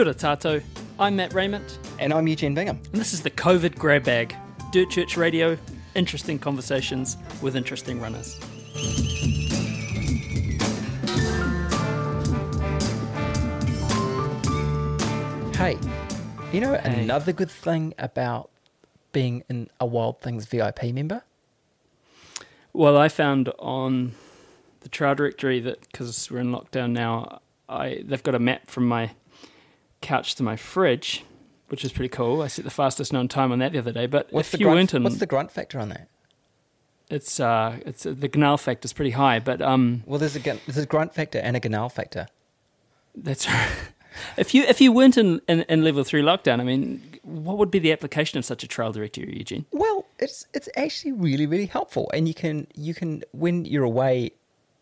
Kia ora tātou. I'm Matt Rayment, And I'm Eugene Bingham. and this is the COVID Grab Bag. Dirt Church Radio, interesting conversations with interesting runners. Hey, you know Hey. another good thing about being in a Wild Things VIP member? Well, I found on the trail directory that because we're in lockdown now, I they've got a map from my couch to my fridge, which is pretty cool. I set the fastest known time on that the other day. But What's if the you grunt, weren't in, what's the grunt factor on that? it's uh, it's the gnarl factor is pretty high. But um, Well, there's a there's a grunt factor and a ganal factor. That's right. if you if you weren't in, in, in level three lockdown, I mean, what would be the application of such a trail directory, Eugene? Well, it's it's actually really really helpful, and you can you can when you're away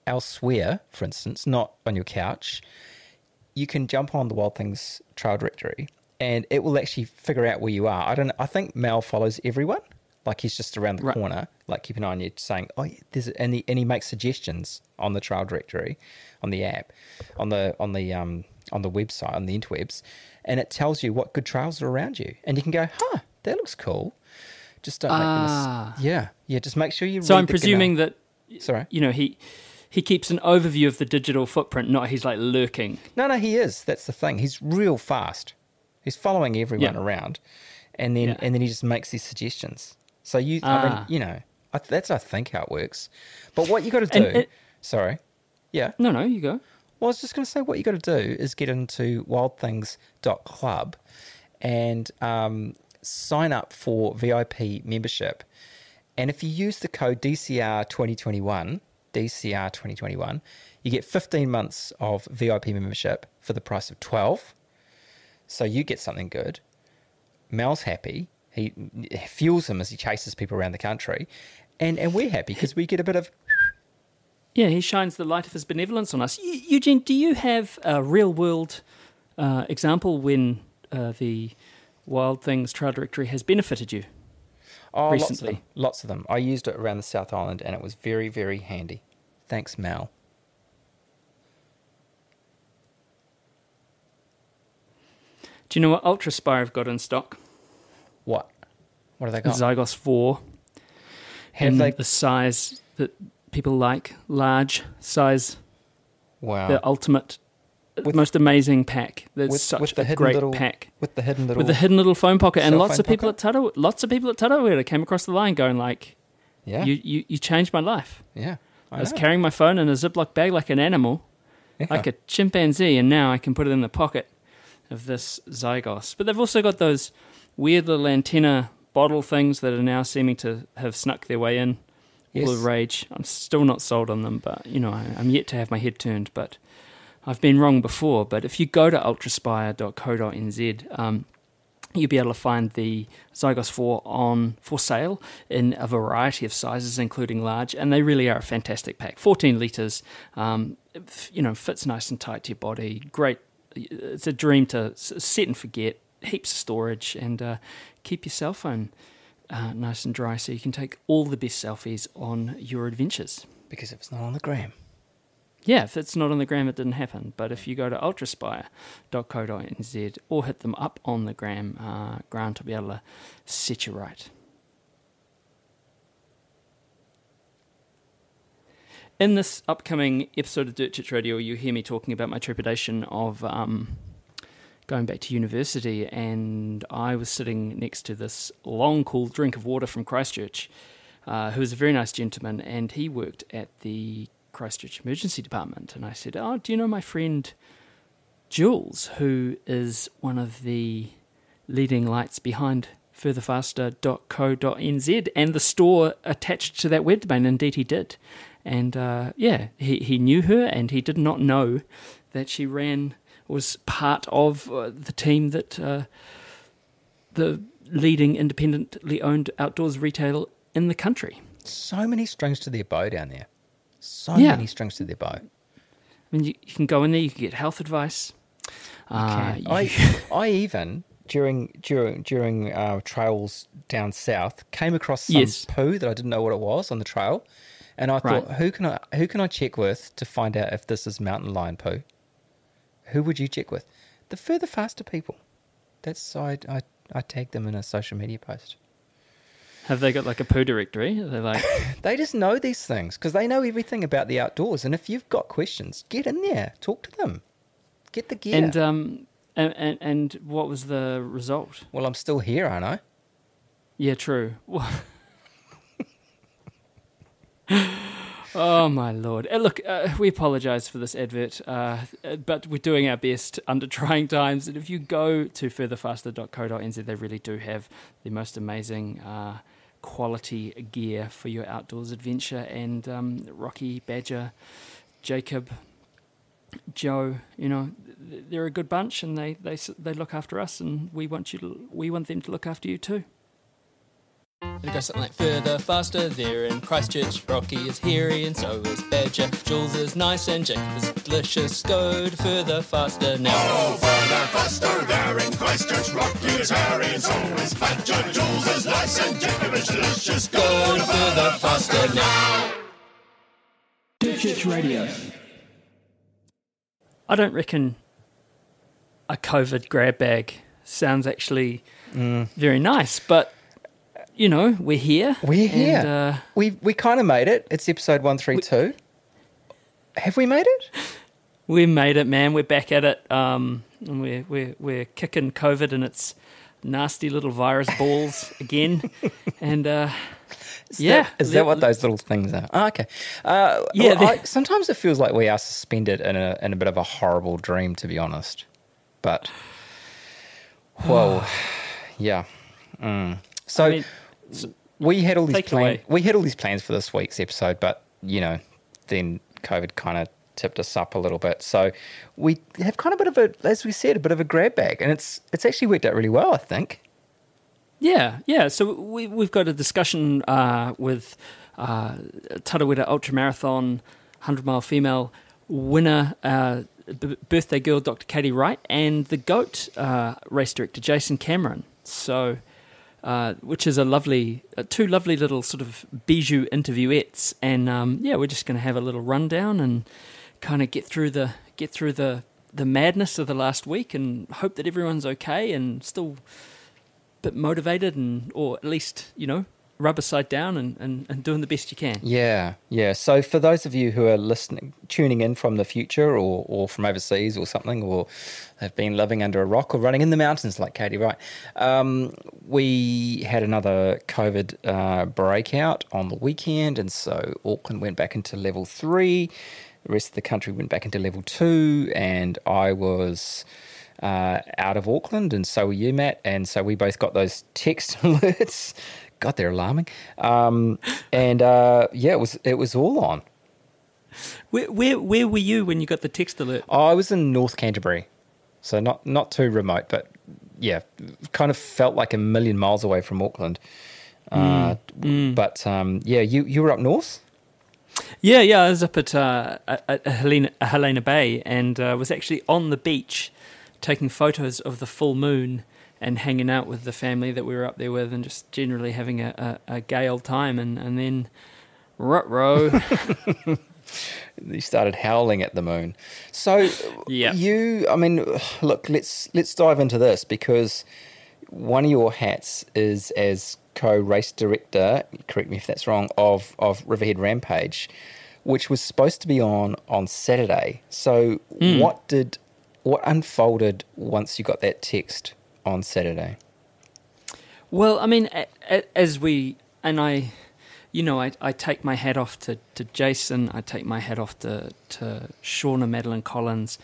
elsewhere, for instance, not on your couch, you can jump on the Wild Things Trail Directory, and it will actually figure out where you are. I don't. I think Mel follows everyone. Like he's just around the Right. corner, like keep an eye on you, saying, "Oh, yeah, there's," and he and he makes suggestions on the trail directory, on the app, on the on the um on the website on the interwebs, and it tells you what good trails are around you, and you can go, "Huh, that looks cool." Just don't make Ah. the mis- yeah, yeah. Just make sure you. So I'm presuming that Sorry. you know he he keeps an overview of the digital footprint, not he's like lurking. No, no, he is. That's the thing. He's real fast. He's following everyone Yeah. around, and then Yeah. and then he just makes these suggestions. So you, I Ah. mean, you know, I, that's I think how it works. But what you got to do? It- sorry. Yeah. No, no, you go. Well, I was just going to say what you got to do is get into wildthings.club and um, sign up for VIP membership. And if you use the code DCR 2021, DCR 2021, you get 15 months of VIP membership for the price of 12. So you get something good. Mel's happy. He fuels him as he chases people around the country. And, and we're happy because we get a bit of Yeah, he shines the light of his benevolence on us. Eu- Eugene, do you have a real world uh, example when uh, the Wild Things Trail Directory has benefited you? Oh, lots of recently. them. Lots of them. I used it around the South Island and it was very, very handy. Thanks, Mal. Do you know what Ultraspire have got in stock? What? What have they The got? Zygos 4. Have in they? the size that people like, large size, Wow. the ultimate, With- most amazing pack. There's with, such with a great little pack with the hidden little with the hidden little phone pocket, and lots of people pocket? at Tuttle, lots of people at Tuttle came across the line going like, yeah "You, you, you changed my life. yeah I, was carrying my phone in a Ziploc bag like an animal, yeah. like a chimpanzee, and now I can put it in the pocket of this Zygos." But they've also got those weird little antenna bottle things that are now seeming to have snuck their way in. All the rage. I'm still not sold on them, but you know, I, I'm yet to have my head turned. But I've been wrong before. But if you go to ultraspire.co.nz, um, you'll be able to find the Zygos 4 on for sale in a variety of sizes, including large, and they really are a fantastic pack. 14 liters, um, you know, fits nice and tight to your body. Great. It's a dream to set and forget. Heaps of storage and uh, keep your cell phone uh, nice and dry so you can take all the best selfies on your adventures. because if it's not on the gram. Yeah, if it's not on the gram, it didn't happen. But if you go to ultraspire.co.nz or hit them up on the gram, uh, Grant will be able to set you right. In this upcoming episode of Dirt Church Radio, you hear me talking about my trepidation of um, going back to university, and I was sitting next to this long, cool drink of water from Christchurch, uh, who was a very nice gentleman, and he worked at the Christchurch Emergency Department. And I said, "Oh, do you know my friend Jules, who is one of the leading lights behind furtherfaster.co.nz and the store attached to that web domain?" Indeed, he did. And uh, yeah, he, he knew her, and he did not know that she ran was part of uh, the team that uh, the leading independently owned outdoors retail in the country. So many strings to their bow down there. So Yeah. many strings to their bow. I mean, you, you can go in there, you can get health advice. Uh, I I even during during during uh, trails down south came across some Yes. poo that I didn't know what it was on the trail, and I thought, Right. who can I who can I check with to find out if this is mountain lion poo? Who would you check with? the further faster people. That's I I, I tagged them in a social media post. Have they got like a poo directory? They're like, They just know these things because they know everything about the outdoors. And if you've got questions, get in there, talk to them, get the gear. and um, and, and and what was the result? well, I'm still here, aren't I? Yeah, true. oh my lord! Uh, look, uh, we apologise for this advert, uh, uh, but we're doing our best under trying times. And if you go to furtherfaster.co.nz, they really do have the most amazing. Quality gear for your outdoors adventure, and um, Rocky Badger, Jacob, Joe, you know, they're a good bunch, and they, they they look after us, and we want you to we want them to look after you too. It goes something like further, faster. There in Christchurch, Rocky is hairy and so is Badger. Jules is nice and Jacob is delicious. Go further, faster now. Oh, Further, faster, there in Christchurch, Rocky is hairy and so is Badger. Jules is nice and Jacob is delicious. Go to further, faster now. I don't reckon a COVID grab bag sounds actually mm. very nice, but you know, we're here. We're here. And, uh, we we kind of made it. It's episode one three two. Have we made it? we made it, man. We're back at it. Um, and we're we're we're kicking COVID and its nasty little virus balls again. and uh, Is yeah, that, is that what those little things are? Oh, okay. Uh, Yeah, well, I, sometimes it feels like we are suspended in a in a bit of a horrible dream, to be honest. But whoa, yeah. Mm. So I mean, we had all these plans. We had all these plans for this week's episode, but you know, then COVID kind of tipped us up a little bit. So we have kind of a bit of a, as we said, a bit of a grab bag, and it's it's actually worked out really well, I think. Yeah, yeah. So we we've got a discussion uh, with uh, Tarawera Ultramarathon hundred mile female winner, uh, birthday girl Dr. Katie Wright, and the goat uh, race director Jason Cameron. So. Uh, which is a lovely, uh, two lovely little sort of bijou interviewettes, and um, yeah, we're just going to have a little rundown and kind of get through the get through the the madness of the last week, and hope that everyone's okay and still a bit motivated and or at least you know rubber side down and, and, and doing the best you can Yeah, yeah. So for those of you who are listening, tuning in from the future or, or from overseas or something, or have been living under a rock or running in the mountains like Katie Wright, um, we had another COVID uh, breakout on the weekend, and so Auckland went back into level three. The rest of the country went back into level two, and I was uh, out of Auckland, and so were you, Matt. And so we both got those text alerts. God, they're alarming. Um, and uh, yeah, it was it was all on. where, where where were you when you got the text alert Oh, I was in North Canterbury, so not not too remote, but yeah, kind of felt like a million miles away from Auckland. Uh, But um, yeah, you you were up north. yeah yeah i was up at uh, at helena, helena bay and uh, was actually on the beach taking photos of the full moon and hanging out with the family that we were up there with and just generally having a, a, a gay old time and, and then rut-row you started howling at the moon. So Yeah. you, I mean, look, let's let's dive into this because one of your hats is as co-race director. Correct me if that's wrong. Of of Riverhead Rampage, which was supposed to be on on Saturday. So hmm. what did what unfolded once you got that text on Saturday? Well, I mean, as we and I, you know, I, I take my hat off to, to Jason. I take my hat off to to Shauna Madeline Collins,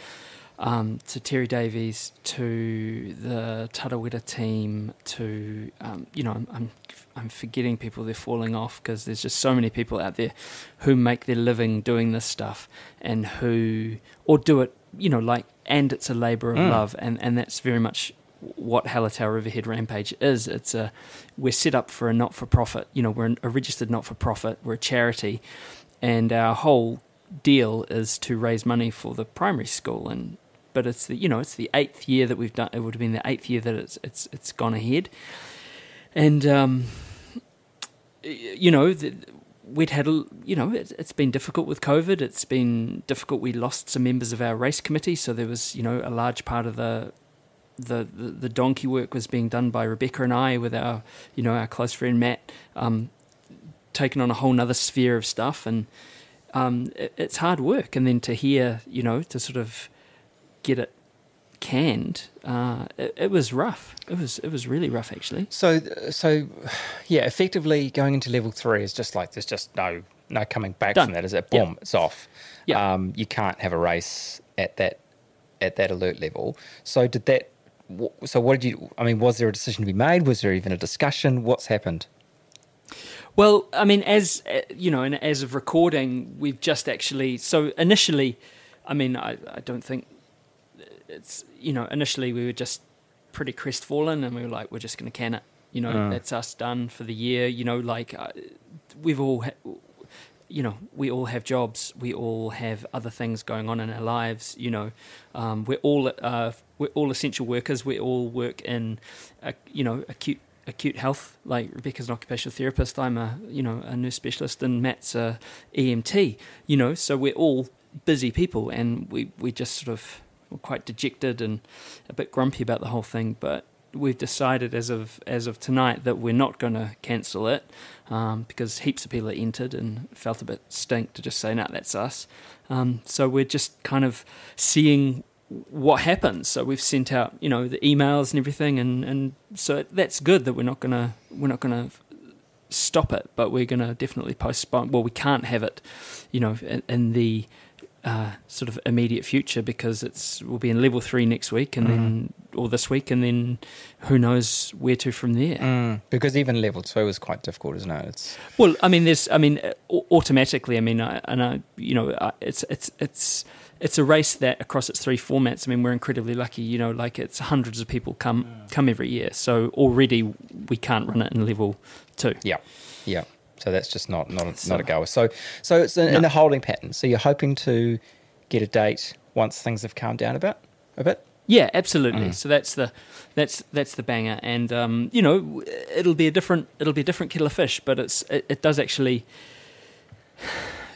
um, to Terry Davies, to the Tarawera team. To um, you know, I'm, I'm I'm forgetting people. They're falling off because there's just so many people out there who make their living doing this stuff and who or do it. You know, like and it's a labour of Mm. love, and and that's very much what Hallertau Riverhead Rampage is. It's a we're set up for a not for profit. You know, we're a registered not for profit. We're a charity, and our whole deal is to raise money for the primary school. And but it's the you know it's the eighth year that we've done. It would have been the eighth year that it's it's it's gone ahead, and um, you know. The, We'd had, a- you know, it's, it's been difficult with COVID. It's been difficult. We lost some members of our race committee, so there was, you know, a large part of the the, the, the donkey work was being done by Rebecca and I with our, you know, our close friend Matt, um, taken on a whole nother sphere of stuff. And um, it, it's hard work. And then to hear, you know, to sort of get it canned, uh, it, it was rough. It was, it was really rough, actually. So, so yeah, effectively going into level three is just like there's just no no coming back Done. from that. Is it? Boom, it's off. Yeah. Um, you can't have a race at that at that alert level. So did that? So what did you? I mean, was there a decision to be made? Was there even a discussion? What's happened? Well, I mean, as uh, you know, and as of recording, we've just actually. So initially, I mean, I, I don't think it's you know initially we were just pretty crestfallen, and we were like, we're just going to can it. You know, Mm. that's us done for the year. You know, like uh, we've all. Ha- you know, we all have jobs. We all have other things going on in our lives. You know, um, we're all uh, we're all essential workers. We all work in, uh, you know, acute acute health. Like Rebecca's an occupational therapist. I'm a you know a nurse specialist, and Matt's a EMT. You know, so we're all busy people, and we we just sort of were quite dejected and a bit grumpy about the whole thing. But we've decided as of as of tonight that we're not going to cancel it um, because heaps of people entered and felt a bit stink to just say no that's us. Um, so we're just kind of seeing what happens. So we've sent out you know the emails and everything and and so that's good that we're not going to we're not to stop it but we're going to definitely postpone well we can't have it you know in, in the uh, sort of immediate future because it's we'll be in level three next week and then or this week and then who knows where to from there. Mm, because even level two is quite difficult, isn't it? It's Well, I mean, there's, I mean, automatically, I mean, I, and I, you know, I, it's it's it's it's a race that across its three formats. I mean, we're incredibly lucky. You know, like it's hundreds of people come come every year, so already we can't run it in level two. yeah, yeah. So that's just not not a, So- not a goer. So so it's in, in No. a holding pattern. So you're hoping to get a date once things have calmed down a bit, a bit. Yeah, absolutely. Mm. So that's the that's that's the banger, and um, you know, it'll be a different it'll be a different kettle of fish, but it's it, it does actually.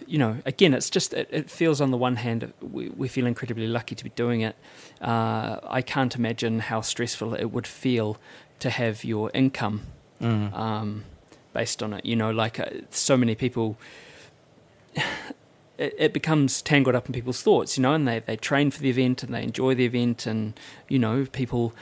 You know, again, it's just it, it feels on the one hand we, we feel incredibly lucky to be doing it. Uh, I can't imagine how stressful it would feel to have your income Mm. um, based on it. You know, like uh, so many people, it, it becomes tangled up in people's thoughts. You know, and they they train for the event and they enjoy the event, and you know, people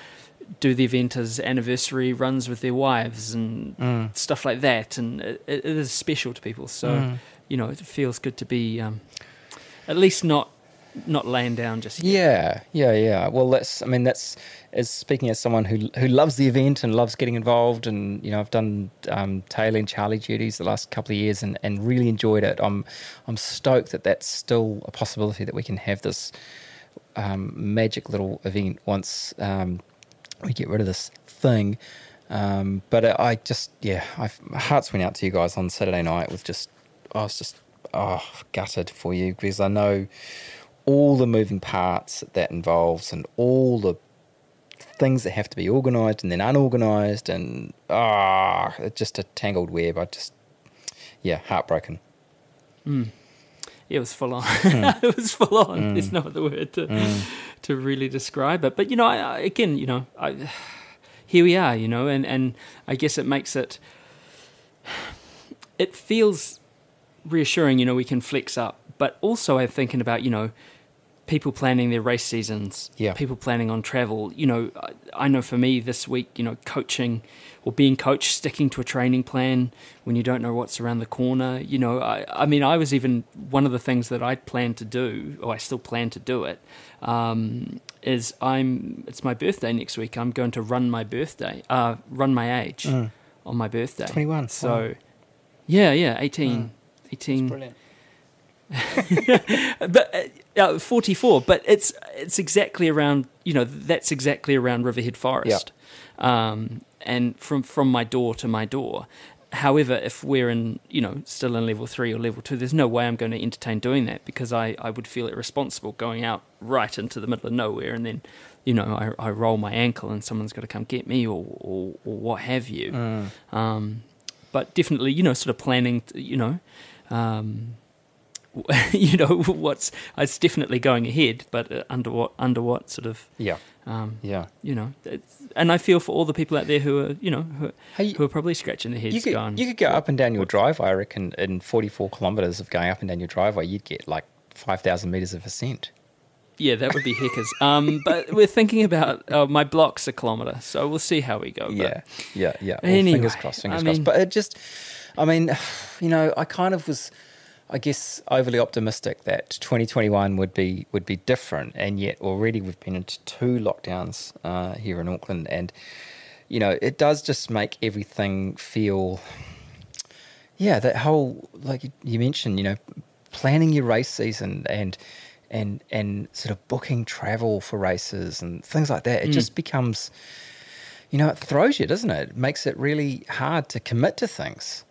do the event as anniversary runs with their wives and Mm. stuff like that, and it, it is special to people. So Mm. you know, it feels good to be um, at least not not laying down just yet. Yeah, yeah, yeah. Well, that's. I mean, that's as speaking as someone who who loves the event and loves getting involved, and you know, I've done um, Charlie duties the last couple of years, and, and really enjoyed it. I'm I'm stoked that that's still a possibility that we can have this um, magic little event once um, we get rid of this thing. Um, but I, just, yeah, I, my hearts went out to you guys on Saturday night with just, I was just, oh, gutted for you because I know all the moving parts that, that involves and all the things that have to be organised and then unorganised and ah, it's just a tangled web. I just, yeah, heartbroken. Mm. It was full on. Hmm. it was full on. There's no other word to to really describe it. But you know, I, I, again, you know, I, here we are. You know, and and I guess it makes it. It feels reassuring. You know, we can flex up, but also I'm thinking about you know. People planning their race seasons, Yeah. people planning on travel. You know, I, I know for me this week, you know, coaching or being coached, sticking to a training plan when you don't know what's around the corner. You know, I, I mean, I was even one of the things that I planned to do, or I still plan to do it, um, is I'm. It's my birthday next week. I'm going to run my birthday, uh, run my age Mm. on my birthday. 21, So, wow. yeah, yeah, 18. Mm. 18 Brilliant. but uh, uh, 44 but it's it's exactly around you know that's exactly around riverhead forest. Um, and from from my door to my door. However if we're in you know still in level 3 or level 2 there's no way I'm going to entertain doing that because I, I would feel irresponsible going out right into the middle of nowhere and then you know I, I roll my ankle and someone's got to come get me or, or, or what have you. Mm. um, but definitely, you know, sort of planning, you know, um, you know what's it's definitely going ahead, but uh, under what under what sort of Yeah, um, yeah. you know, it's, and I feel for all the people out there who are you know who, Hey, who are probably scratching their heads, You could, going, you could go up and down your driveway. I reckon in 44 kilometres of going up and down your driveway, you'd get like 5,000 metres of ascent. yeah, that would be heckers. Um, but we're thinking about uh, my block's a kilometre, so we'll see how we go. but- Yeah, yeah, yeah. Well, Anyway, fingers crossed, fingers I crossed. But it just, I mean, you know, I kind of was, I guess, overly optimistic that 2021 would be would be different, and yet already we've been into two lockdowns uh, here in Auckland, and you know, it does just make everything feel, yeah, that whole like you- mentioned, you know, planning your race season and. And, and sort of booking travel for races and things like that. It Mm. just becomes, you know, it throws you, doesn't it? It makes it really hard to commit to things.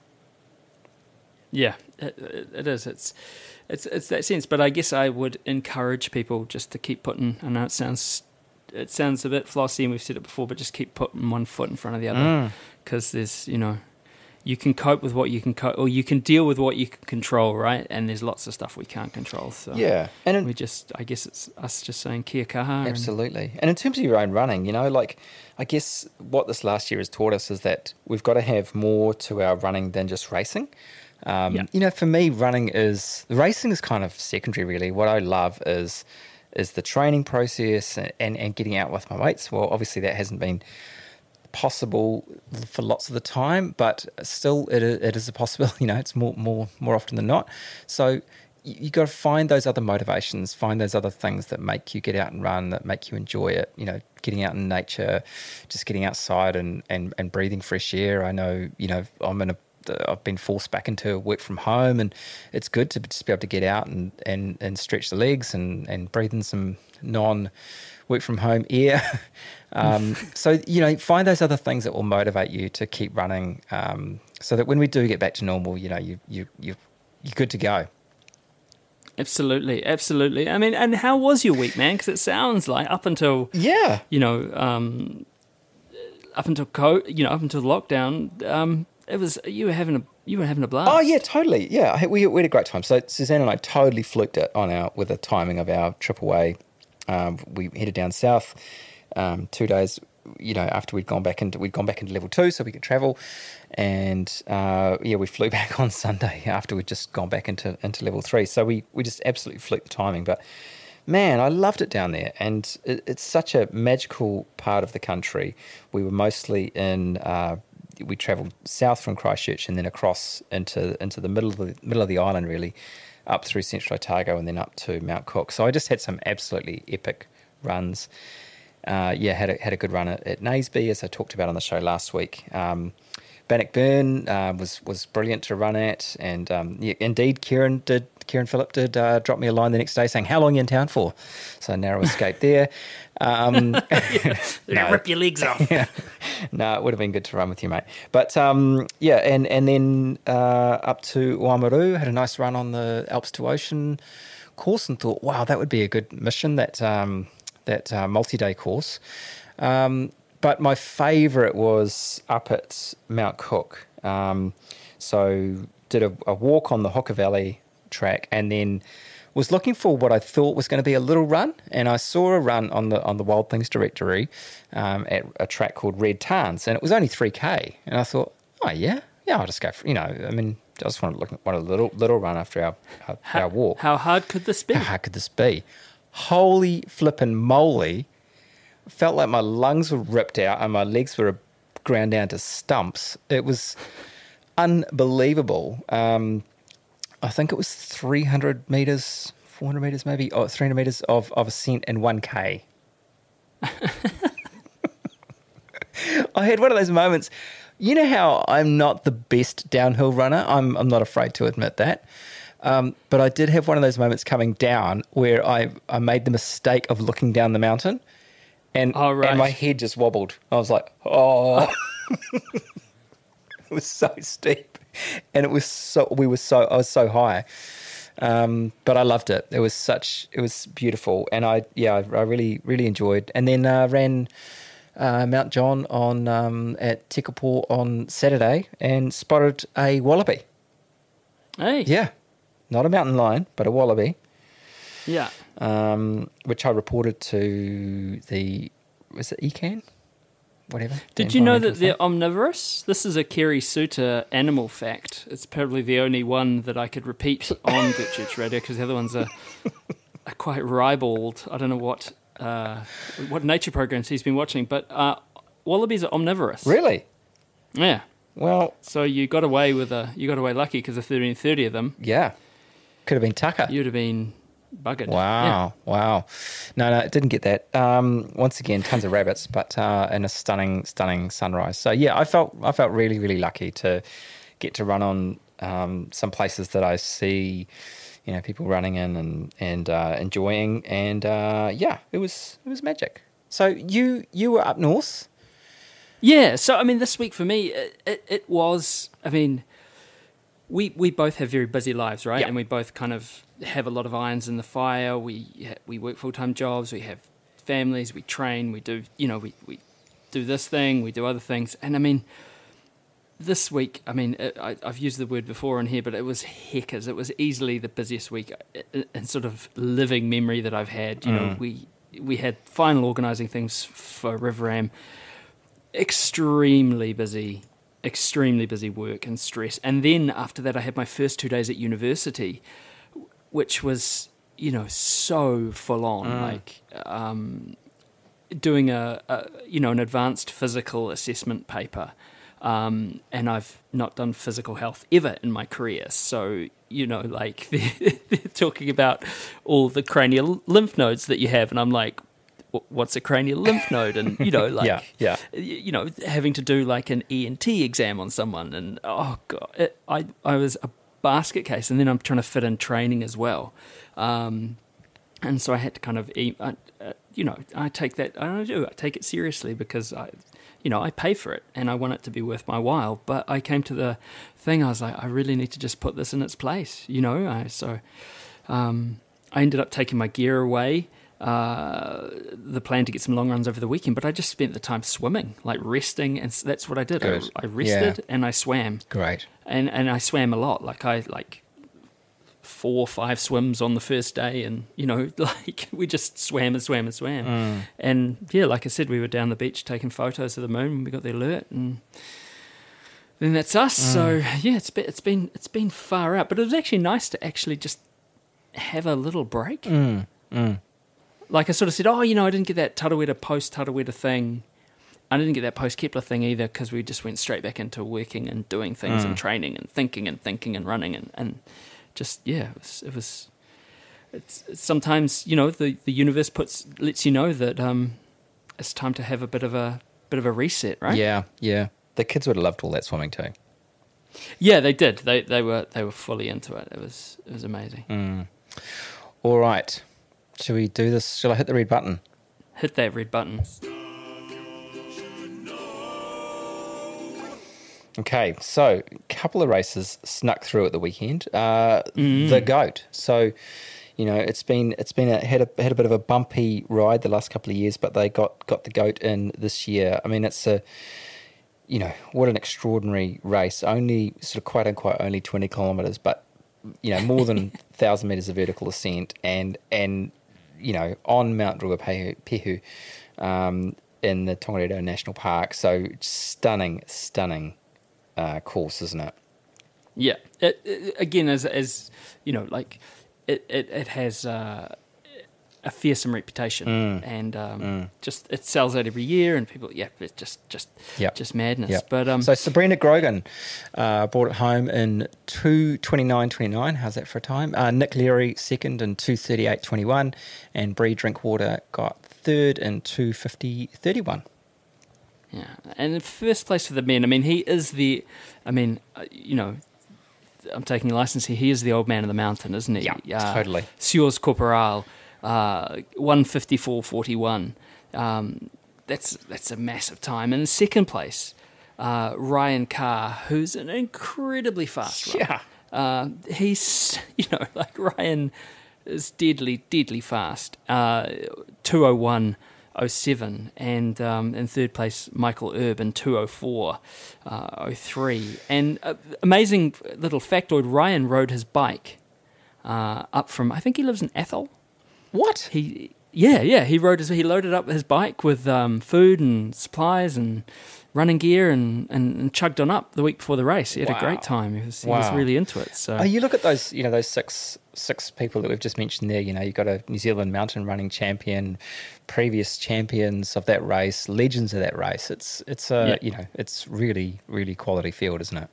Yeah, it, it is. It's it's it's that sense. But I guess I would encourage people just to keep putting. I know it sounds it sounds a bit flossy, and we've said it before, but just keep putting one foot in front of the Mm. other because there's you know you can cope with what you can cope, or you can deal with what you can control, right? And there's lots of stuff we can't control. So Yeah, and in, we just I guess it's us just saying kia kaha. and- absolutely. And in terms of your own running, you know, like I guess what this last year has taught us is that we've got to have more to our running than just racing. Um. You know, for me, running is racing is kind of secondary. Really, what I love is is the training process and, and, and getting out with my mates. Well, obviously that hasn't been possible for lots of the time, but still it, it is a possibility. You know, it's more more more often than not. So you, you got to find those other motivations, find those other things that make you get out and run, that make you enjoy it. You know, getting out in nature, just getting outside and and, and breathing fresh air. I know, you know, I'm in a I've been forced back into work from home, and it's good to just be able to get out and, and, and stretch the legs and, and breathe in some non work from home air. um, so you know, find those other things that will motivate you to keep running, um, so that when we do get back to normal, you know, you you you you're good to go. Absolutely, absolutely. I mean, and how was your week, man? Because it sounds like up until Yeah, you know, um, up until co- you know, up until lockdown, um, it was you were having a you were having a blast. Oh yeah, totally. Yeah, we, we had a great time. So Suzanne and I totally fluked it on our with the timing of our trip away. Um, we headed down south um, two days. You know, after we'd gone back into we'd gone back into level two, so we could travel. And uh, yeah, we flew back on Sunday after we'd just gone back into into level three. So we we just absolutely fluked the timing, but. Man, I loved it down there, and it, it's such a magical part of the country. We were mostly in uh, we travelled south from Christchurch and then across into into the middle of the middle of the island, really, up through Central Otago and then up to Mount Cook. So I just had some absolutely epic runs. Uh, yeah, had a, had a good run at, at Naseby, as I talked about on the show last week. Um, Bannockburn uh, was was brilliant to run at, and um, yeah, indeed, Kieran did. Kieran Phillip did uh, drop me a line the next day saying, "How long are you in town for?" So narrow escape there. Um, no. Rip your legs off. yeah. No, it would have been good to run with you, mate. But um, yeah, and and then uh, up to Oamaru, had a nice run on the Alps to Ocean course, and thought, wow, that would be a good mission. That um, that uh, multi-day course. Um, but my favourite was up at Mount Cook. Um, so did a, a walk on the Hooker Valley track, and then was looking for what I thought was going to be a little run, and I saw a run on the on the Wild Things directory um, at a track called Red Tarns, and it was only three k, and I thought, oh yeah, yeah, I'll just go. For, you know, I mean, I just want to look want a little little run after our our, our walk. How hard could this be? How hard could this be? Holy flippin' moly! Felt like my lungs were ripped out and my legs were ground down to stumps. It was unbelievable. Um, I think it was 300 meters, 400 meters maybe, or 300 meters of, of ascent in 1K. I had one of those moments. You know how I'm not the best downhill runner? I'm, I'm not afraid to admit that. Um, but I did have one of those moments coming down where I, I made the mistake of looking down the mountain and, Oh, right. and my head just wobbled. I was like, oh. it was so steep. And it was so, we were so, I was so high. Um, but I loved it. It was such, it was beautiful. And I, yeah, I, I really, really enjoyed. And then uh, ran uh, Mount John on um, at Tekapo on Saturday and spotted a wallaby. Hey, Yeah. not a mountain lion, but a wallaby, Yeah. um, which I reported to the was it ECAN, whatever. Did you know that they're thing. omnivorous? This is a Kerry Suter animal fact. It's probably the only one that I could repeat on Good Church Radio because the other ones are, are quite ribald. I don't know what uh, what nature programs he's been watching, but uh, wallabies are omnivorous. really? Yeah. Well, So you got away with a you got away lucky because if there had been thirty of them, yeah, could have been Tucker. you'd have been buggered. Wow, wow. No, no, it didn't get that. Um, once again, tons of rabbits, but uh, and a stunning, stunning sunrise. So yeah, I felt I felt really, really lucky to get to run on um, some places that I see, you know, people running in and and uh, enjoying, and uh, yeah, it was it was magic. So you you were up north, Yeah, so I mean, this week for me, it, it, it was. I mean, we we both have very busy lives, right? Yeah. And we both kind of have a lot of irons in the fire. We we work full time jobs. We have families. We train. We do you know we we do this thing. We do other things. And I mean, this week, I mean, it, I, I've used the word before in here, but it was heckers. It was easily the busiest week in, in sort of living memory that I've had. You know, mm. we we had final organising things for Riveram extremely busy, extremely busy work and stress. And then after that, I had my first two days at university, which was, you know, so full on. Like, um, doing a, a, you know, an advanced physical assessment paper. Um, and I've not done physical health ever in my career. So, you know, like they're, they're talking about all the cranial lymph nodes that you have. And I'm like, "Wh- what's a cranial lymph node? And, you know, like, Yeah, yeah. you know, having to do like an ENT exam on someone, and oh god, it, I I was a basket case, and then I'm trying to fit in training as well, um, and so I had to kind of, I, uh, you know, I take that, I don't do, I take it seriously because I, you know, I pay for it and I want it to be worth my while. But I came to the thing, I was like, I really need to just put this in its place, you know. I, so um, I ended up taking my gear away. Uh, the plan to get some long runs over the weekend, but I just spent the time swimming, like resting, and that's what I did. I, I rested and I swam, great. and and I swam a lot. Like I like four or five swims on the first day, and you know, like we just swam and swam and swam. Mm. And yeah, like I said, we were down the beach taking photos of the moon. when We got the alert, and then that's us. So mm. yeah, it's been it's been it's been far out, but it was actually nice to actually just have a little break. Mm. Like I sort of said, oh, you know, I didn't get that Tarawera post Tarawera thing. I didn't get that post Kepler thing either because we just went straight back into working and doing things and training and thinking and thinking and running and, and just yeah, it was, it was it's, it's sometimes you know the, the universe puts lets you know that um, it's time to have a bit of a bit of a reset, right? Yeah, yeah. The kids would have loved all that swimming too. yeah, they did. They they were they were fully into it. It was it was amazing. All right. Shall we do this? Shall I hit the red button? Hit that red button. Okay, so a couple of races snuck through at the weekend. Uh, The goat. So, you know, it's been it's been a, had a had a bit of a bumpy ride the last couple of years, but they got got the goat in this year. I mean, it's a you know what an extraordinary race. Only sort of quite unquote only twenty kilometres, but you know more than thousand metres of vertical ascent, and and you know on Mount Ruapehu Pehu, um, in the Tongariro National Park. So stunning, stunning uh, course, isn't it? Yeah. It, it, again, as as you know, like it it, it has uh, a fearsome reputation, and um, just it sells out every year, and people, yeah, it's just just Yep. just madness. Yeah. But um, so Sabrina Grogan uh, brought it home in two twenty nine twenty nine. How's that for a time? Uh, Nick Leary second in two thirty eight twenty one, and Bree Drinkwater got third in two fifty thirty one. Yeah, and in first place for the men. I mean, he is the. I mean, uh, you know, I'm taking a license here. He is the old man of the mountain, isn't he? Yeah, totally. Sjors Corporaal, uh, one fifty four forty one. Um, that's that's a massive time. And in second place, uh, Ryan Carr, who's an incredibly fast runner. Yeah. Uh, he's, you know, like Ryan is deadly, deadly fast. Uh, 201.07. And um, in third place, Michael Erb in 204.03. And uh, amazing little factoid Ryan rode his bike uh, up from I think he lives in Ethel. What? He yeah yeah he rode his, he loaded up his bike with um, food and supplies and running gear and, and, and chugged on up the week before the race. He had Wow. a great time. He was, he was really into it. So Oh, you look at those, you know, those six six people that we've just mentioned there. You know, you've got a New Zealand mountain running champion, previous champions of that race, legends of that race. It's it's a Yeah. you know, it's really really quality field, isn't it?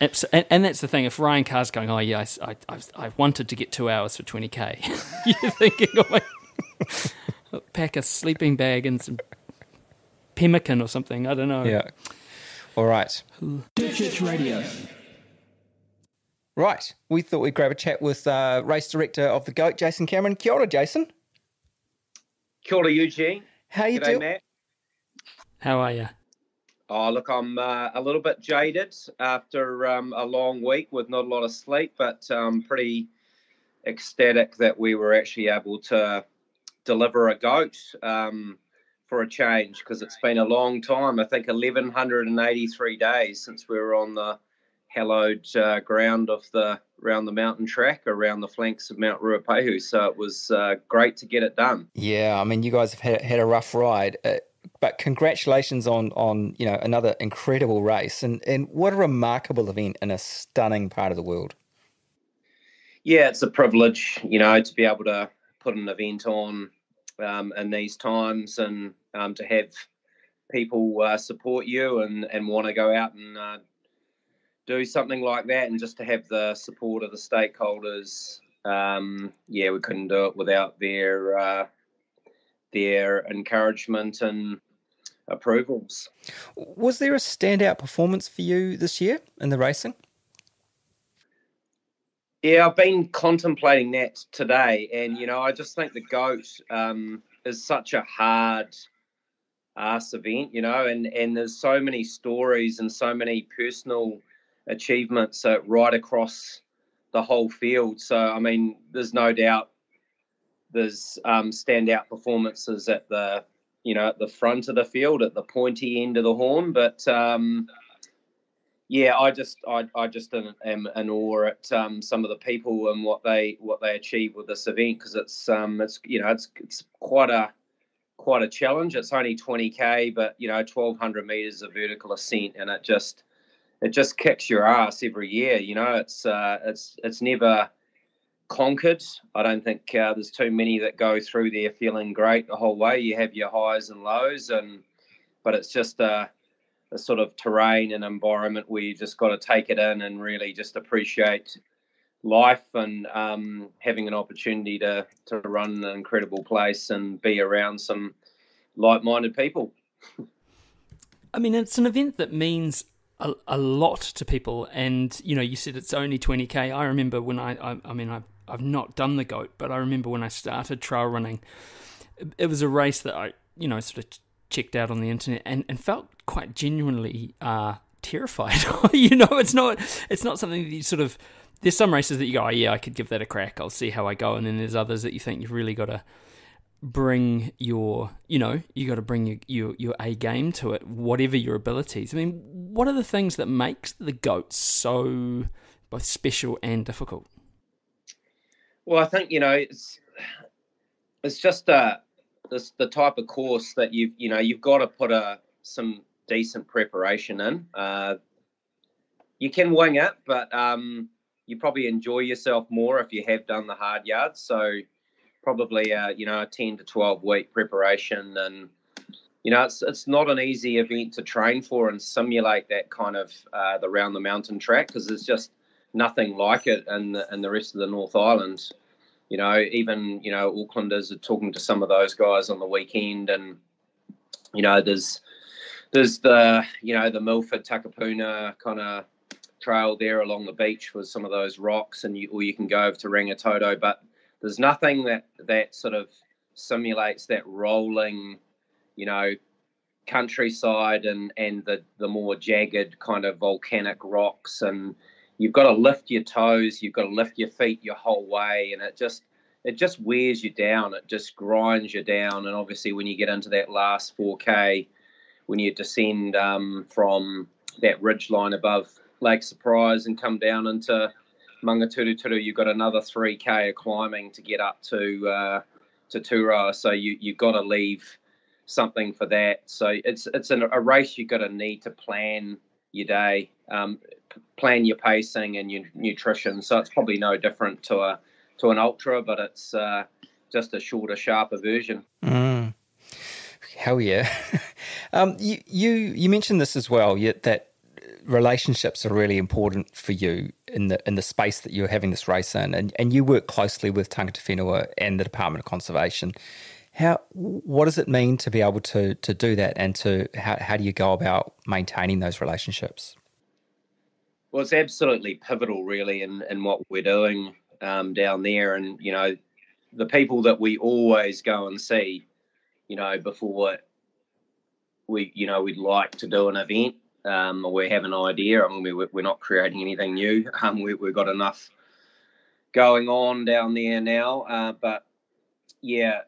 Abs- and, and that's the thing. If Ryan Carr's going, oh yeah, I, I, I wanted to get two hours for twenty k, you're thinking, oh my, pack a sleeping bag and some pemmican or something. I don't know. Yeah. All right. Church Radio. Right. We thought we'd grab a chat with uh, race director of the Goat, Jason Cameron. Kia ora, Jason. Kia ora, Eugene. How you doing? Matt. How are you? Oh, look, I'm uh, a little bit jaded after um, a long week with not a lot of sleep, but um, pretty ecstatic that we were actually able to deliver a goat um, for a change because it's been a long time. I think 1,183 days since we were on the hallowed uh, ground of the around the mountain track around the flanks of Mount Ruapehu. So it was uh, great to get it done. Yeah, I mean, you guys have had, had a rough ride, uh, but congratulations on on you know another incredible race, and and what a remarkable event in a stunning part of the world. yeah, it's a privilege, you know, to be able to put an event on um, in these times and um, to have people uh, support you and, and want to go out and uh, do something like that and just to have the support of the stakeholders. Um, yeah, we couldn't do it without their uh, their encouragement and approvals. Was there a standout performance for you this year in the racing? Yeah, I've been contemplating that today, and you know, I just think the goat um, is such a hard ass event, you know, and and there's so many stories and so many personal achievements uh, right across the whole field. So, I mean, there's no doubt there's um, standout performances at the you know at the front of the field, at the pointy end of the horn, but um, yeah, I just I, I just am, am in awe at um, some of the people and what they what they achieve with this event because it's um it's you know it's it's quite a quite a challenge. It's only 20k, but you know 1200 meters of vertical ascent, and it just it just kicks your ass every year. You know, it's uh, it's it's never conquered. I don't think uh, there's too many that go through there feeling great the whole way. You have your highs and lows, and but it's just a a sort of terrain and environment where you just got to take it in and really just appreciate life and um, having an opportunity to to run an incredible place and be around some like-minded people. I mean, it's an event that means a, a lot to people. And, you know, you said it's only 20K. I remember when I, I, I mean, I, I've not done the GOAT, but I remember when I started trail running, it, was a race that I, you know, sort of checked out on the internet and, and felt quite genuinely uh, terrified. you know, it's not, it's not something that you sort of, there's some races that you go, oh, yeah, I could give that a crack. I'll see how I go. And then there's others that you think you've really got to bring your you know you got to bring your, your your a game to it whatever your abilities i mean what are the things that makes the goat so both special and difficult Well, I think you know it's it's just this the type of course that you've you know you've got to put a some decent preparation in. Uh, you can wing it, but um, you probably enjoy yourself more if you have done the hard yards. So probably uh, you know a ten to twelve week preparation, and you know it's it's not an easy event to train for and simulate that kind of uh, the round the mountain track because there's just nothing like it in the, in the rest of the North Island. You know, even you know Aucklanders are talking to some of those guys on the weekend, and you know there's there's the you know the Milford Takapuna kind of trail there along the beach with some of those rocks, and you or you can go over to Rangitoto, but there's nothing that that sort of simulates that rolling, you know, countryside and and the the more jagged kind of volcanic rocks and you've got to lift your toes you've got to lift your feet your whole way and it just it just wears you down it just grinds you down and obviously when you get into that last 4k when you descend um, from that ridge line above lake surprise and come down into Mangaturuturu, you've got another 3K of climbing to get up to uh, to Turoa. So you, you've got to leave something for that. So it's it's an, a race you've got to need to plan your day, um, plan your pacing and your nutrition. So it's probably no different to a to an ultra, but it's uh, just a shorter, sharper version. Mm. Hell yeah! um, you you you mentioned this as well. Yet that relationships are really important for you in the in the space that you're having this race in, and, and you work closely with Tangata Whenua and the Department of Conservation. How what does it mean to be able to to do that, and to how how do you go about maintaining those relationships? Well, it's absolutely pivotal, really, in in what we're doing um, down there, and you know, the people that we always go and see, you know, before we you know we'd like to do an event um, we have an idea. I mean, we, are not creating anything new. Um, we, have got enough going on down there now. Uh, but yeah,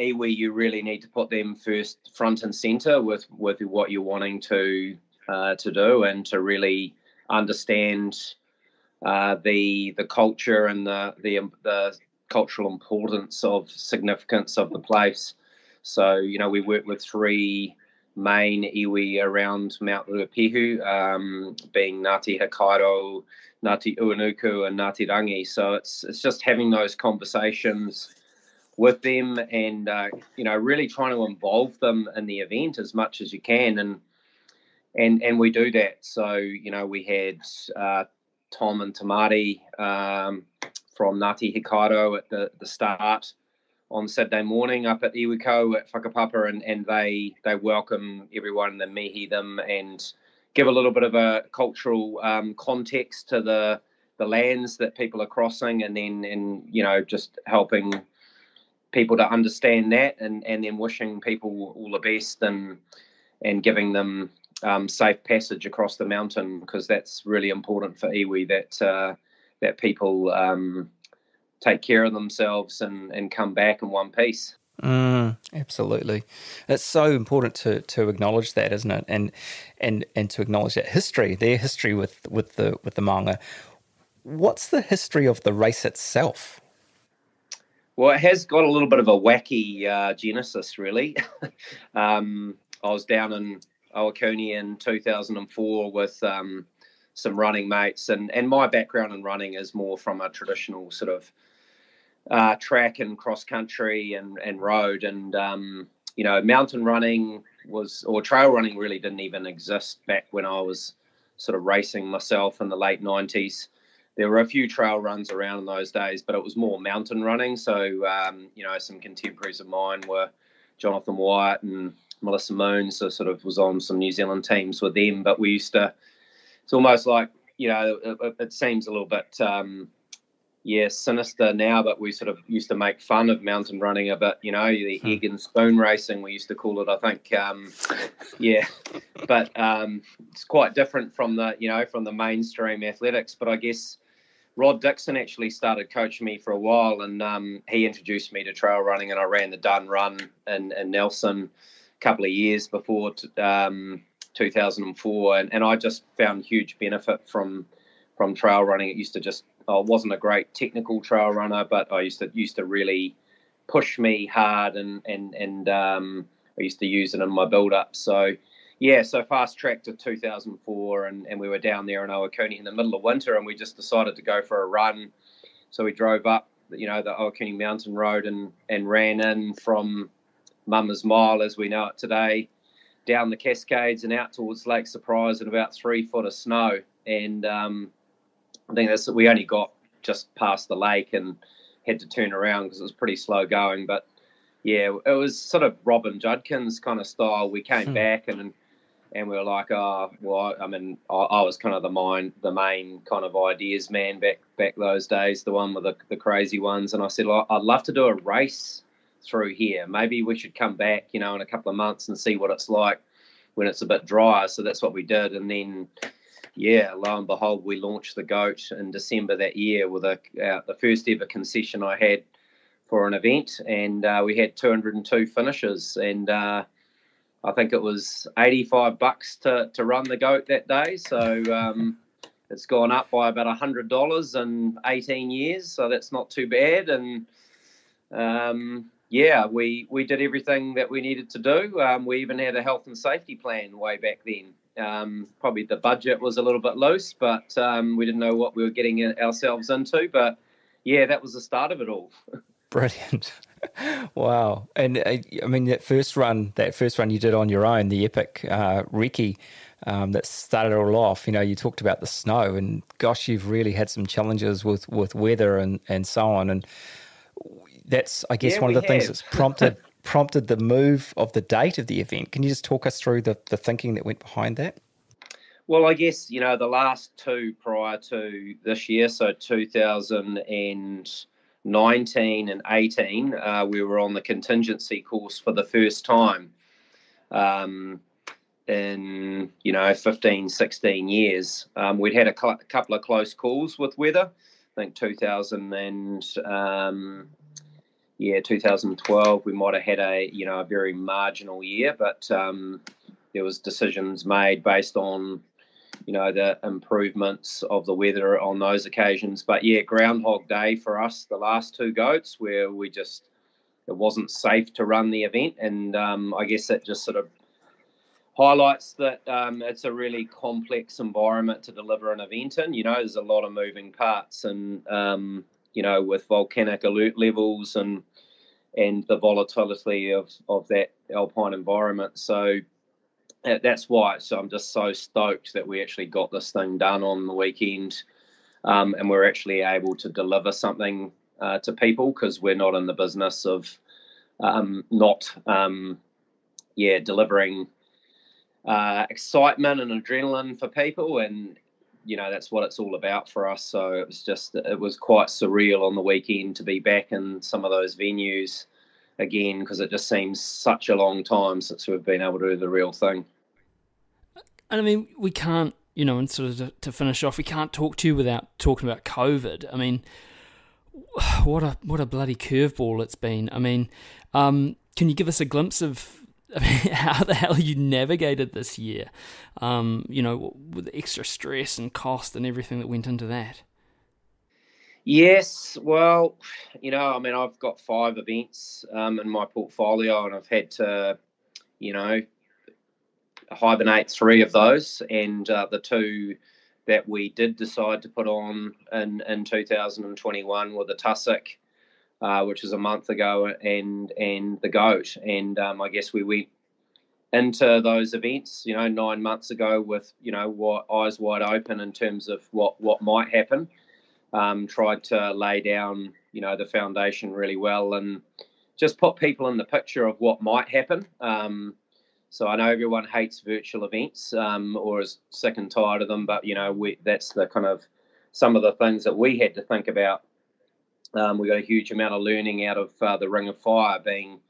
iwi, you really need to put them first, front and center with with what you're wanting to uh, to do, and to really understand uh, the the culture and the, the the cultural importance of significance of the place. So you know, we work with three main iwi around Mount Ruapehu, um, being Ngāti Hikairo, Ngāti Uanuku, and Ngāti Rangi. So it's it's just having those conversations with them, and uh, you know, really trying to involve them in the event as much as you can, and and and we do that. So you know, we had uh, Tom and Tamati um, from Ngāti Hikairo at the the start on Saturday morning up at Iwikau at Whakapapa, and, and they they welcome everyone and mihi them and give a little bit of a cultural um, context to the the lands that people are crossing, and then and you know just helping people to understand that, and and then wishing people all the best and and giving them um, safe passage across the mountain because that's really important for iwi that uh, that people um, take care of themselves and, and come back in one piece. Mm, absolutely, it's so important to to acknowledge that, isn't it? And and and to acknowledge that history, their history with with the with the maunga. What's the history of the race itself? Well, it has got a little bit of a wacky uh, genesis, really. um, I was down in Ohakune in 2004 with um, some running mates, and and my background in running is more from a traditional sort of uh, track and cross country and, and road. And, um, you know, mountain running was, or trail running really didn't even exist back when I was sort of racing myself in the late 90s. There were a few trail runs around in those days, but it was more mountain running. So, um, you know, some contemporaries of mine were Jonathan Wyatt and Melissa Moon, so sort of was on some New Zealand teams with them. But we used to, it's almost like, you know, it, it seems a little bit, um, yeah, sinister now, but we sort of used to make fun of mountain running a bit, you know, the hmm. egg and spoon racing, we used to call it, I think. Um, yeah, but um, it's quite different from the, you know, from the mainstream athletics. But I guess Rod Dixon actually started coaching me for a while and um, he introduced me to trail running and I ran the Dun Run in, in Nelson couple of years before t- um, 2004. And, and I just found huge benefit from from trail running. It used to just I wasn't a great technical trail runner, but I used to used to really push me hard, and and and um, I used to use it in my build up. So yeah, so fast track to 2004, and and we were down there in Ohakune in the middle of winter, and we just decided to go for a run. So we drove up, you know, the Ohakune Mountain Road, and and ran in from Mama's Mile as we know it today, down the Cascades and out towards Lake Surprise in about three foot of snow, and um, I think that's we only got just past the lake and had to turn around because it was pretty slow going. But yeah, it was sort of Robin Judkins kind of style. We came hmm. back and and we were like, oh, well, I mean, I, I, was kind of the mind, the main kind of ideas man back back those days, the one with the, the crazy ones. And I said, well, I'd love to do a race through here. Maybe we should come back, you know, in a couple of months and see what it's like when it's a bit drier. So that's what we did. And then yeah, lo and behold, we launched the goat in December that year with a uh, the first ever concession I had for an event, and uh, we had 202 finishes, and uh, I think it was 85 bucks to to run the goat that day. So um, it's gone up by about hundred dollars in eighteen years, so that's not too bad. And um, yeah, we we did everything that we needed to do. Um, we even had a health and safety plan way back then. Um, probably the budget was a little bit loose, but um, we didn't know what we were getting ourselves into. But yeah, that was the start of it all. Brilliant. wow. And uh, I mean, that first run, that first run you did on your own, the epic uh, Recce, um, that started it all off. You know, you talked about the snow, and gosh, you've really had some challenges with, with weather and, and so on. And that's, I guess, Yeah, one of the things that's prompted prompted the move of the date of the event. Can you just talk us through the, the thinking that went behind that? Well, I guess you know the last two prior to this year, so 2019 and 18, uh, we were on the contingency course for the first time um, in you know 15, 16 years. Um, we'd had a, cou- couple of close calls with weather. I think 2000 and um, yeah, 2012 we might have had a you know a very marginal year, but um, there was decisions made based on you know the improvements of the weather on those occasions. But yeah, Groundhog Day for us, the last two goats, where we just it wasn't safe to run the event, and um, I guess it just sort of highlights that um, it's a really complex environment to deliver an event in. You know, there's a lot of moving parts, and um, you know, with volcanic alert levels and and the volatility of of that alpine environment. So uh, that's why. So I'm just so stoked that we actually got this thing done on the weekend, um, and we're actually able to deliver something uh, to people because we're not in the business of um, not, um, yeah, delivering uh, excitement and adrenaline for people, and you know that's what it's all about for us. So it was just it was quite surreal on the weekend to be back in some of those venues again because it just seems such a long time since we've been able to do the real thing. And I mean, we can't, you know, and sort of to, to finish off, we can't talk to you without talking about COVID. I mean, what a what a bloody curveball it's been. I mean, um, can you give us a glimpse of How the hell you navigated this year? Um, you know, with extra stress and cost and everything that went into that. Yes, well, you know, I mean, I've got five events um, in my portfolio, and I've had to, you know, hibernate three of those, and uh, the two that we did decide to put on in in 2021 were the Tussock, uh, which was a month ago, and and the Goat, and um, I guess we went into those events, you know, nine months ago with you know what eyes wide open in terms of what what might happen um, tried to lay down, you know, the foundation really well and just put people in the picture of what might happen. Um, so I know everyone hates virtual events um, or is sick and tired of them, but you know, we, that's the kind of some of the things that we had to think about. Um, we got a huge amount of learning out of uh, the Ring of Fire being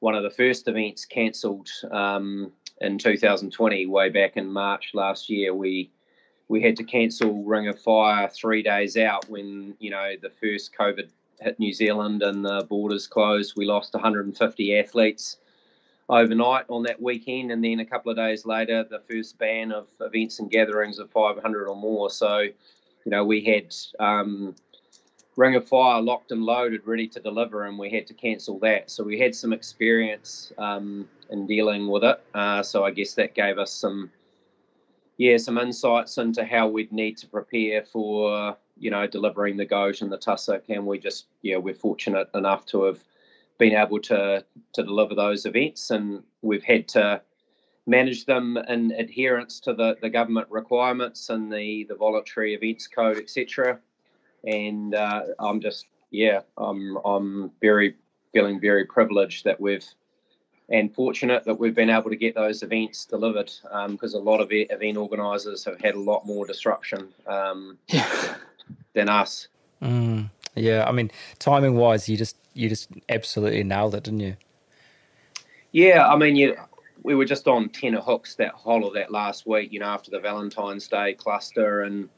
one of the first events cancelled um, in 2020, way back in March last year. We we had to cancel Ring of Fire three days out when you know the first COVID hit New Zealand and the borders closed. We lost 150 athletes overnight on that weekend, and then a couple of days later, the first ban of events and gatherings of 500 or more. So, you know, we had um, Ring of Fire locked and loaded, ready to deliver, and we had to cancel that. So we had some experience um, in dealing with it. Uh, so I guess that gave us some yeah, some insights into how we'd need to prepare for, you know, delivering the goat and the tussock. And we just, yeah, we're fortunate enough to have been able to to deliver those events, and we've had to manage them in adherence to the, the government requirements and the the voluntary events code, etc. And uh, I'm just, yeah, I'm I'm very feeling very privileged that we've and fortunate that we've been able to get those events delivered because a lot of event organisers have had a lot more disruption um, than us. Mm, yeah, I mean, timing wise, you just you just absolutely nailed it, didn't you? Yeah, I mean, you, we were just on tenor hooks that whole of that last week, you know, after the Valentine's Day cluster. And,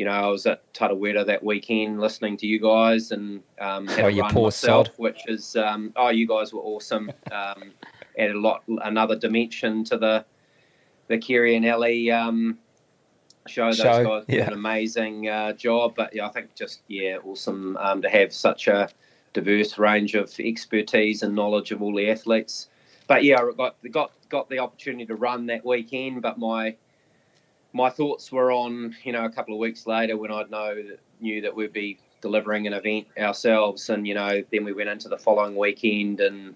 you know, I was at Tarawera that weekend listening to you guys and um, had Oh, a you run poor myself, sod. which is, um, oh, you guys were awesome. Um, added a lot, another dimension to the, the Kerry and Ellie um, show. Those Show, guys yeah. an amazing uh, job. But yeah, I think just yeah, awesome um, to have such a diverse range of expertise and knowledge of all the athletes. But yeah, I got got got the opportunity to run that weekend. But my my thoughts were on you know a couple of weeks later when I know knew that we'd be delivering an event ourselves, and you know then we went into the following weekend and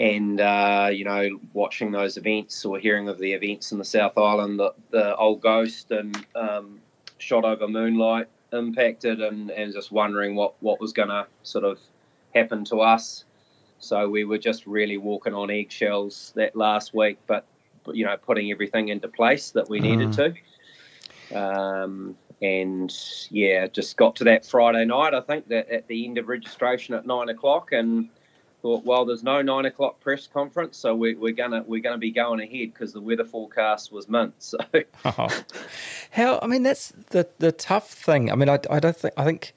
and uh, you know watching those events or hearing of the events in the South Island, the, the old ghost and um, Shotover Moonlight impacted, and, and just wondering what what was going to sort of happen to us. So we were just really walking on eggshells that last week, but but, you know putting everything into place that we needed to. Um, and yeah, just got to that Friday night. I think that at the end of registration at nine o'clock, and thought, well, there's no nine o'clock press conference, so we, we're gonna we're gonna be going ahead because the weather forecast was mint. So Oh. How? I mean, that's the the tough thing. I mean, I, I don't think I think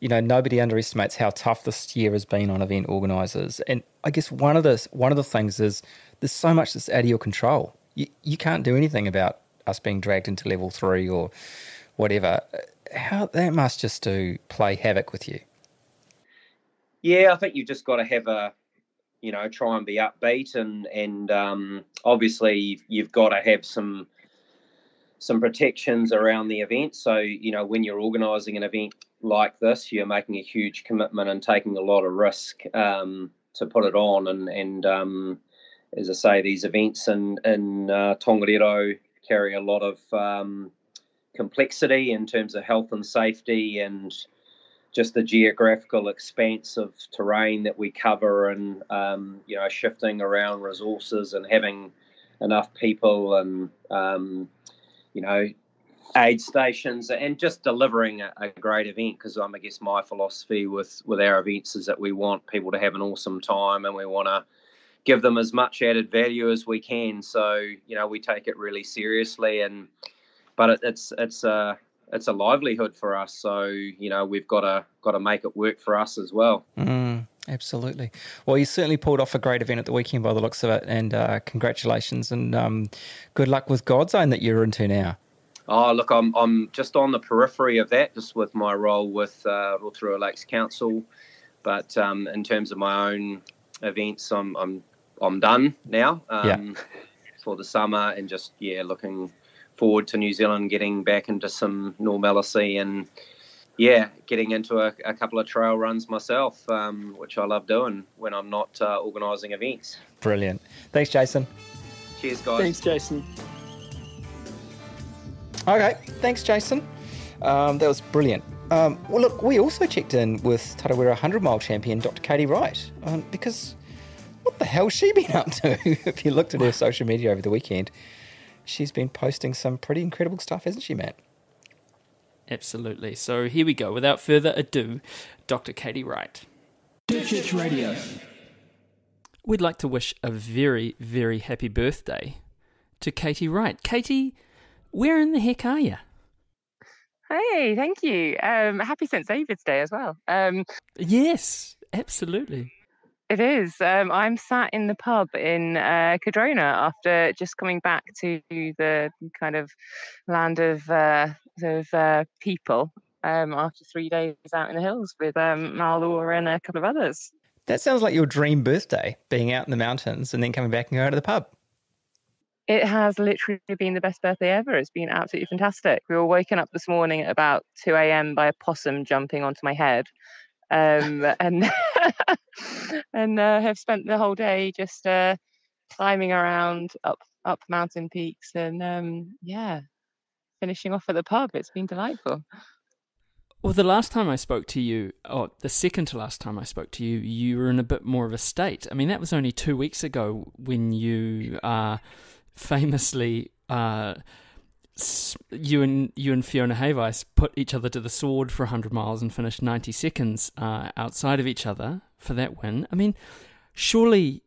you know nobody underestimates how tough this year has been on event organisers. And I guess one of the one of the things is there's so much that's out of your control. You you can't do anything about us being dragged into level three or whatever. How that must just do play havoc with you. yeah, I think you've just got to have a you know try and be upbeat and and um, obviously you've, you've got to have some some protections around the event. So you know when you're organising an event like this, you're making a huge commitment and taking a lot of risk um, to put it on. And and um, as I say, these events in in uh, Tongariro carry a lot of um, complexity in terms of health and safety and just the geographical expanse of terrain that we cover and um, you know shifting around resources and having enough people and um, you know aid stations and just delivering a, a great event because um, I guess my philosophy with with our events is that we want people to have an awesome time and we want to give them as much added value as we can so you know we take it really seriously and but it, it's it's a it's a livelihood for us so you know we've got to got to make it work for us as well Mm, absolutely. Well, you certainly pulled off a great event at the weekend by the looks of it, and uh, congratulations and um, good luck with god's own that you're into now. Oh, look, I'm I'm just on the periphery of that, just with my role with uh, Rotorua Lakes Council. But um, in terms of my own events, I'm I'm I'm done now um, for the summer, and just yeah, looking forward to New Zealand getting back into some normalcy and yeah, getting into a, a couple of trail runs myself, um, which I love doing when I'm not uh, organising events. Brilliant. Thanks, Jason. Cheers, guys. Thanks, Jason. Okay, thanks, Jason. Um, that was brilliant. Um, well, look, we also checked in with Tarawera 100 mile champion Dr. Katie Wright um, because what the hell's she been up to? if you looked at her social media over the weekend, she's been posting some pretty incredible stuff, hasn't she, Matt? Absolutely. So here we go. Without further ado, Dr. Katie Wright. Church Radio. We'd like to wish a very, very happy birthday to Katie Wright. Katie, where in the heck are you? Hey, thank you. Um, happy St. David's Day as well. Um, Yes, absolutely. it is. Um, I'm sat in the pub in uh, Cardrona after just coming back to the kind of land of uh, of uh, people um, after three days out in the hills with um, Mal Law and a couple of others. That sounds like your dream birthday, being out in the mountains and then coming back and going to the pub. It has literally been the best birthday ever. It's been absolutely fantastic. We were woken up this morning at about 2 a.m. by a possum jumping onto my head. Um, and and uh, have spent the whole day just uh, climbing around up up mountain peaks and um, yeah, finishing off at the pub. It's been delightful. Well, the last time I spoke to you, or the second to last time I spoke to you, you were in a bit more of a state. I mean, that was only two weeks ago when you uh, famously, uh, you and you and Fiona Hayvice put each other to the sword for 100 miles and finished 90 seconds uh, outside of each other for that win. I mean, surely,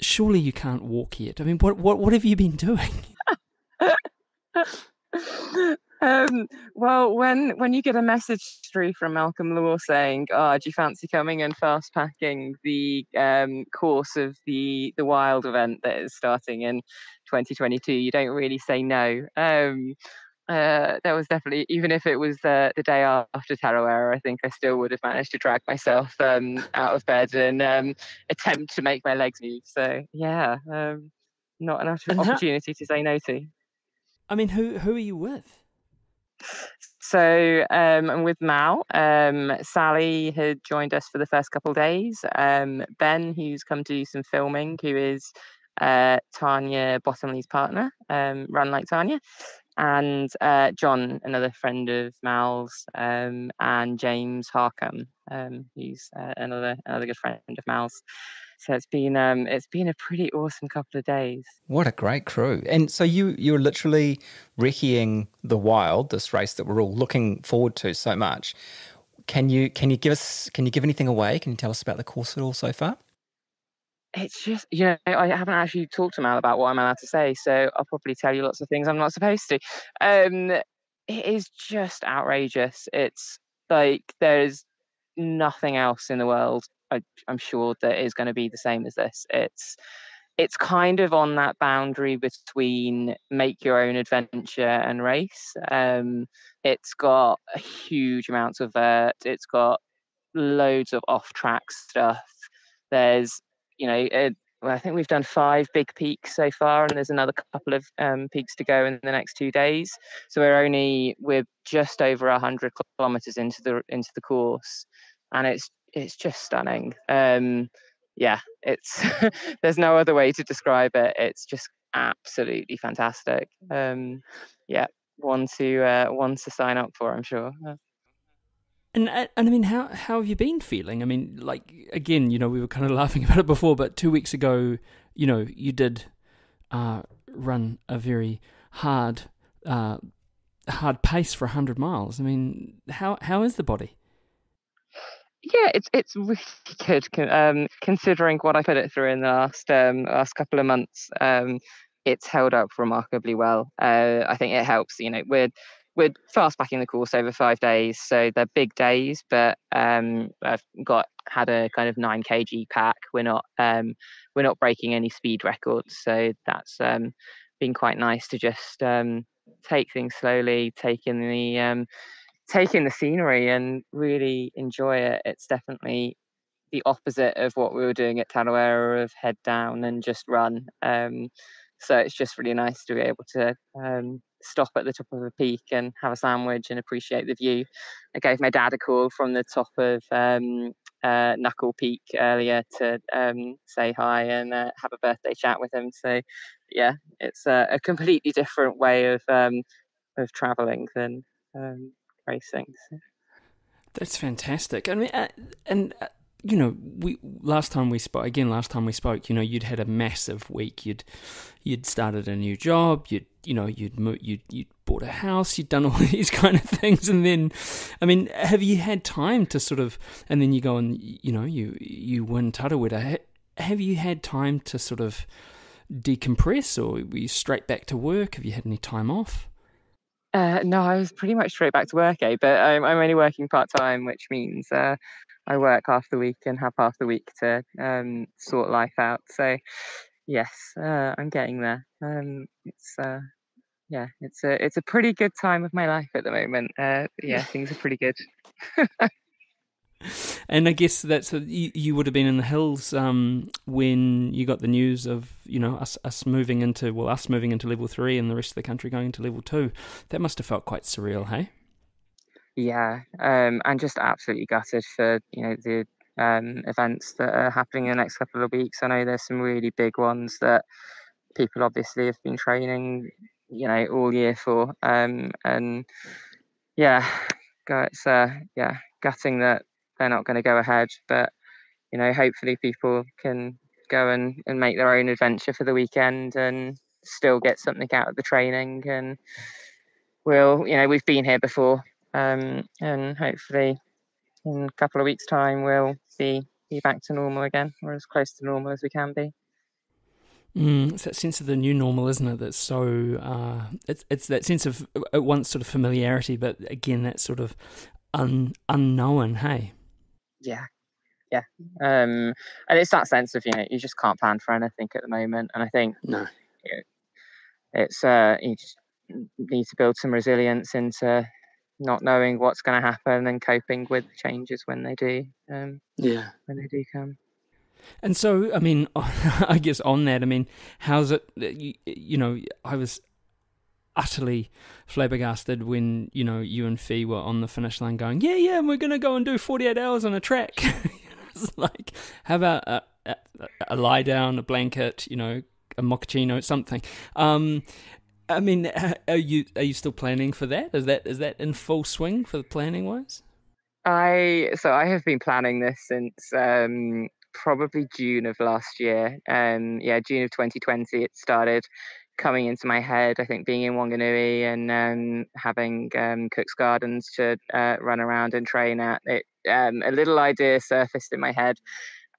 surely you can't walk yet. I mean, what what what have you been doing? um, well, when when you get a message through from Malcolm Law saying, "Oh, do you fancy coming and fast packing the um, course of the the Wild event that is starting in 2022?" You don't really say no. Um, uh, there was definitely even if it was uh, the day after Tarawera, I think I still would have managed to drag myself um, out of bed and um, attempt to make my legs move. So yeah, um, not enough And opportunity to say no to. I mean, who who are you with? So um, I'm with Mal. Um, Sally had joined us for the first couple of days. Um, ben, who's come to do some filming, who is uh, Tanya Bottomley's partner, um, Run Like Tanya, and uh, John, another friend of Mal's, um, and James Harkham, um, who's uh, another another good friend of Mal's. So it's been um, it's been a pretty awesome couple of days. What a great crew! And so you you're literally wrecking the wild, this race that we're all looking forward to so much. Can you can you give us can you give anything away? Can you tell us about the course at all so far? It's just, you know, I haven't actually talked to Mal about what I'm allowed to say, so I'll probably tell you lots of things I'm not supposed to. Um, it is just outrageous. It's like there's nothing else in the world. I, I'm sure that is going to be the same as this. It's it's kind of on that boundary between make your own adventure and race. Um, it's got a huge amounts of vert. It's got loads of off track stuff. There's you know, it, well, I think we've done five big peaks so far, and there's another couple of um, peaks to go in the next two days. So we're only we're just over hundred kilometers into the into the course, and it's it's just stunning. Um, yeah, it's there's no other way to describe it. It's just absolutely fantastic. Um, yeah, one to uh, one to sign up for, I'm sure. And uh, and I mean, how how have you been feeling? I mean, like again, you know, we were kind of laughing about it before, but two weeks ago, you know, you did uh, run a very hard uh, hard pace for hundred miles. I mean, how how is the body? Yeah, it's it's really good um, considering what I put it through in the last um, last couple of months. Um, it's held up remarkably well. Uh, I think it helps. You know, we're we're fast packing the course over five days, so they're big days. But um, I've got had a kind of nine kg pack. We're not um, we're not breaking any speed records, so that's um, been quite nice to just um, take things slowly, take in the um, take in the scenery, and really enjoy it. It's definitely the opposite of what we were doing at Tarawera of head down and just run. Um, so it's just really nice to be able to um, stop at the top of a peak and have a sandwich and appreciate the view. I gave my dad a call from the top of um, uh, Knuckle Peak earlier to um, say hi and uh, have a birthday chat with him. So yeah, it's a, a completely different way of um, of traveling than um, racing. So. That's fantastic. I mean, uh, and uh, you know, we last time we spoke again. Last time we spoke, you know, you'd had a massive week. You'd you'd started a new job. You'd you know you'd mo- you'd you'd bought a house. You'd done all these kind of things, and then, I mean, have you had time to sort of? And then you go and you know you you win Tarawera. Ha- Have you had time to sort of decompress, or were you straight back to work? Have you had any time off? Uh, no, I was pretty much straight back to work, eh? But I'm, I'm only working part time, which means uh, I work half the week and have half the week to um, sort life out. So, yes, uh, I'm getting there. Um, it's uh, yeah, it's a it's a pretty good time of my life at the moment. Uh, yeah, things are pretty good. And I guess that's you, you would have been in the hills um, when you got the news of you know us us moving into well us moving into level three and the rest of the country going into level two. That must have felt quite surreal, hey? Yeah, um, and just absolutely gutted for you know the um, events that are happening in the next couple of weeks. I know there's some really big ones that people obviously have been training, you know, all year for, um, and yeah, it's uh, yeah, gutting that they're not going to go ahead. But you know, hopefully people can go and, and make their own adventure for the weekend and still get something out of the training. And we'll, you know, we've been here before, um, and hopefully in a couple of weeks' time we'll be be back to normal again, or as close to normal as we can be. Mm, it's that sense of the new normal, isn't it? That's so uh, it's it's that sense of at once sort of familiarity, but again that sort of un, unknown. Hey, Yeah, yeah, um, and it's that sense of you know you just can't plan for anything at the moment, and I think no, it's uh you just need to build some resilience into not knowing what's going to happen and coping with the changes when they do. Um, yeah, when they do come. And so, I mean, I guess on that, I mean, how's it? You, you know, I was utterly flabbergasted when you know you and Fee were on the finish line, going, "Yeah, yeah, and we're going to go and do forty-eight hours on a track." it's like, how about a, a, a, lie down, a blanket, you know, a mochaccino, something. Um, I mean, are you are you still planning for that? Is that is that in full swing for the planning wise? I so I have been planning this since um, probably June of last year. Um, yeah, June of 2020 it started coming into my head. I think being in Wanganui and um, having um, Cook's Gardens to uh, run around and train at, it um, a little idea surfaced in my head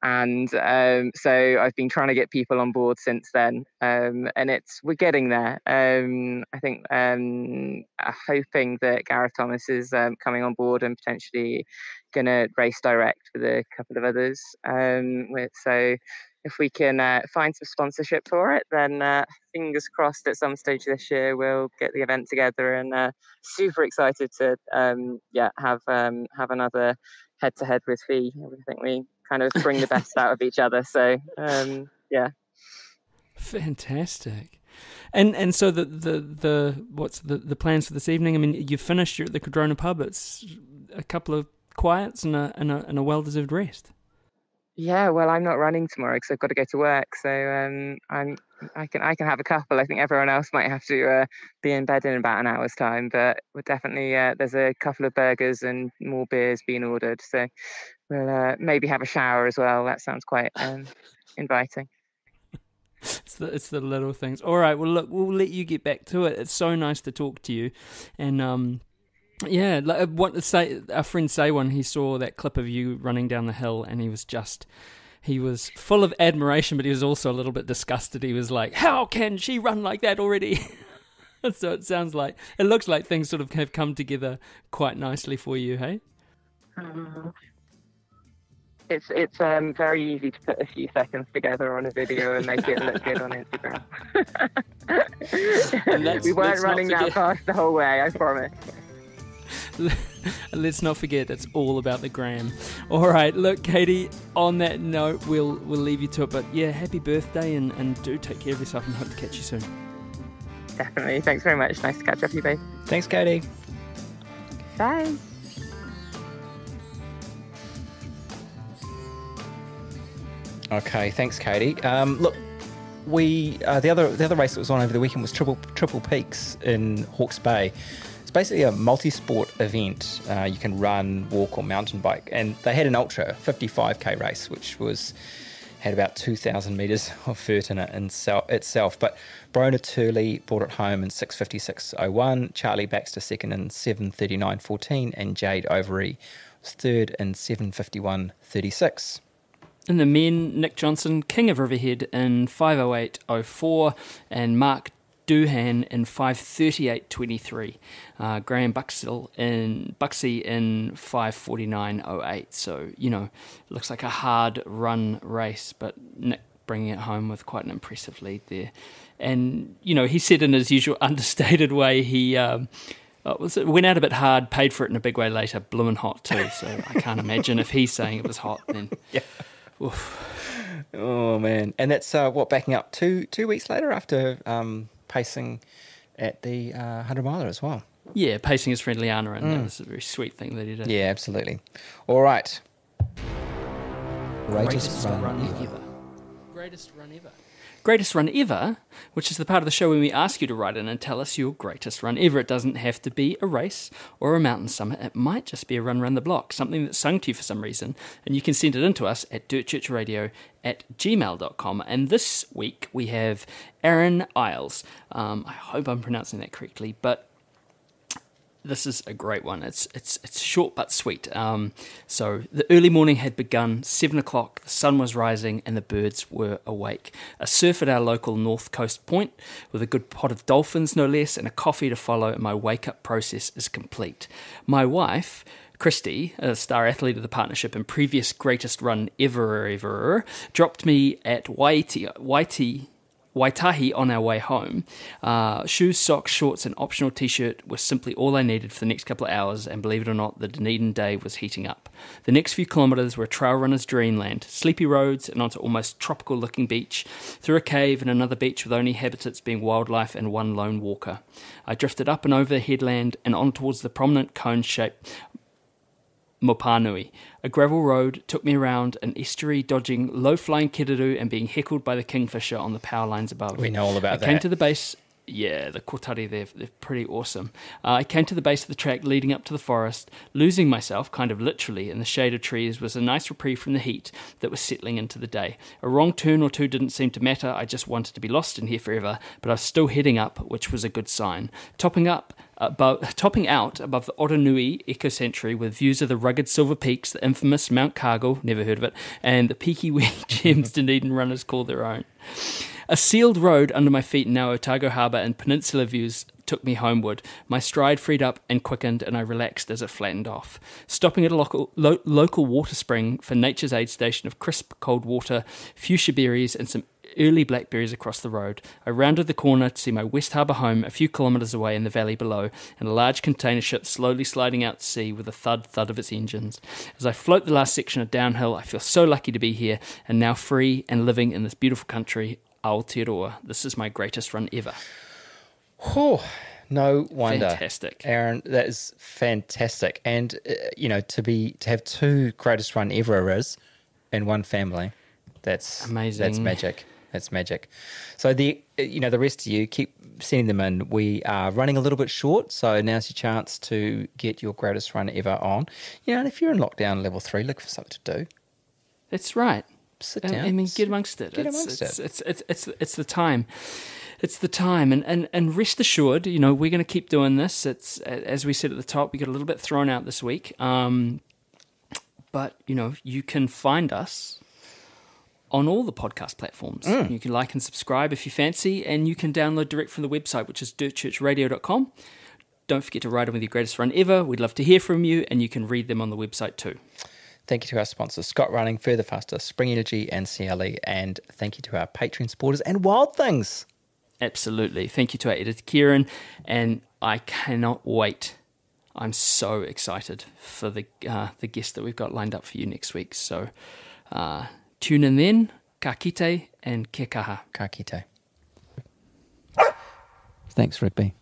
and um, so I've been trying to get people on board since then, um, and it's we're getting there. Um, I think um, hoping that Gareth Thomas is um, coming on board and potentially going to race direct with a couple of others. Um, with, so if we can uh, find some sponsorship for it, then uh, fingers crossed at some stage this year we'll get the event together and uh, super excited to yeah have have another head to head with Fee. I think we kind of bring the best out of each other. So um, yeah, fantastic. And and so the the the what's the the plans for this evening? I mean, you've finished your, the Cardrona pub. It's a couple of quiets and a and a, and a well deserved rest. Yeah, well, I'm not running tomorrow because I've got to go to work. So um, I'm I can I can have a couple. I think everyone else might have to uh, be in bed in about an hour's time, but we're definitely uh, there's a couple of burgers and more beers being ordered. So we'll uh, maybe have a shower as well. That sounds quite um, inviting. It's the it's the little things. All right. Well, look, we'll let you get back to it. It's so nice to talk to you, and um, yeah, like uh, what say our friend say one he saw that clip of you running down the hill and he was just he was full of admiration but he was also a little bit disgusted. He was like, "How can she run like that already?" so it sounds like it looks like things sort of have come together quite nicely for you, hey? Uh, it's it's um, very easy to put a few seconds together on a video and make it look good on Instagram. we weren't running that fast the whole way, I promise. let's not forget it's all about the gram. All right, look, Katie. On that note, we'll we'll leave you to it. But yeah, happy birthday, and and do take care of yourself, and hope to catch you soon. Definitely. Thanks very much. Nice to catch up with you both. Thanks, Katie. Bye. Okay, thanks, Katie. Um, look, we uh, the other the other race that was on over the weekend was Triple Triple Peaks in Hawke's Bay. It's basically a multi-sport event. Uh, you can run, walk, or mountain bike, and they had an ultra 55k race, which was had about 2,000 meters of vert in it itself. But Brona Turley brought it home in 656.01, Charlie Baxter second in 739.14, and Jade Overy was third in 751.36. In the men, Nick Johnson, King of Riverhead, in 508.04, and Mark Doohan in 538.23. Uh, Graham Buxell in Buxy in 549.08. So, you know, looks like a hard run race, but Nick bringing it home with quite an impressive lead there. And, you know, he said in his usual understated way, he. Um, uh, was it went out a bit hard, paid for it in a big way later, blooming hot too. So I can't imagine if he's saying it was hot, then. yeah. Oof. Oh man, and that's uh, what backing up two two weeks later after um, pacing at the uh, 100 miler as well. Yeah, pacing his friend Liana, and mm. that was a very sweet thing that he did. Yeah, absolutely. All right. Greatest, Greatest run, run ever. ever. Greatest run ever greatest run ever, which is the part of the show when we ask you to write in and tell us your greatest run ever. It doesn't have to be a race or a mountain summit. It might just be a run around the block, something that's sung to you for some reason. And you can send it in to us at dirtchurchradio at gmail.com. And this week we have Aaron Isles. Um, I hope I'm pronouncing that correctly, but this is a great one. It's it's it's short but sweet. Um, so the early morning had begun. Seven o'clock. The sun was rising and the birds were awake. A surf at our local north coast point with a good pot of dolphins, no less, and a coffee to follow. And my wake up process is complete. My wife. Christy, a star athlete of the partnership and previous greatest run ever, ever, dropped me at Waiti, Waiti Waitahi on our way home. Uh, shoes, socks, shorts, and optional t shirt were simply all I needed for the next couple of hours, and believe it or not, the Dunedin day was heating up. The next few kilometres were a trail runner's dreamland sleepy roads and onto almost tropical looking beach, through a cave and another beach with only habitats being wildlife and one lone walker. I drifted up and over the headland and on towards the prominent cone shaped Mopanui. A gravel road took me around an estuary, dodging low flying kererū and being heckled by the kingfisher on the power lines above. We know all about I that. came to the base. Yeah, the kōtare, they're, they're pretty awesome. Uh, I came to the base of the track leading up to the forest, losing myself, kind of literally, in the shade of trees was a nice reprieve from the heat that was settling into the day. A wrong turn or two didn't seem to matter, I just wanted to be lost in here forever, but I was still heading up, which was a good sign. Topping up, above, topping out above the Oronui ecosanctuary with views of the rugged silver peaks, the infamous Mount Cargill, never heard of it, and the peaky wee gems Dunedin runners call their own. A sealed road under my feet now Otago Harbour and peninsula views took me homeward. My stride freed up and quickened, and I relaxed as it flattened off. Stopping at a local, lo- local water spring for Nature's Aid station of crisp cold water, fuchsia berries, and some early blackberries across the road. I rounded the corner to see my West Harbour home a few kilometres away in the valley below, and a large container ship slowly sliding out to sea with a thud thud of its engines. As I float the last section of downhill, I feel so lucky to be here and now free and living in this beautiful country. Aotearoa. This is my greatest run ever. Whew, no wonder. Fantastic. Aaron, that is fantastic. And, uh, you know, to be to have two greatest run everers in one family, that's Amazing. That's magic. That's magic. So the uh, you know the rest of you keep sending them in. We are running a little bit short, so now's your chance to get your greatest run ever on. You know, and if you're in lockdown level three, look for something to do. That's right. Sit I- down. I mean, get amongst it. Get it's, amongst it's, it. It's, it's, it's, it's the time. It's the time. And, and, and rest assured, you know, we're going to keep doing this. It's, as we said at the top, we got a little bit thrown out this week. Um, but, you know, you can find us on all the podcast platforms. Mm. You can like and subscribe if you fancy, and you can download direct from the website, which is dirtchurchradio.com. Don't forget to write in with your greatest run ever. We'd love to hear from you, and you can read them on the website too. Thank you to our sponsors, Scott Running, Further Faster, Spring Energy, and CLE. And thank you to our Patreon supporters and Wild Things. Absolutely. Thank you to our editor, Kieran. And I cannot wait. I'm so excited for the uh, the guest that we've got lined up for you next week. So uh, tune in then. Ka kite and ke kaha. Ka kite. Thanks, Rigby.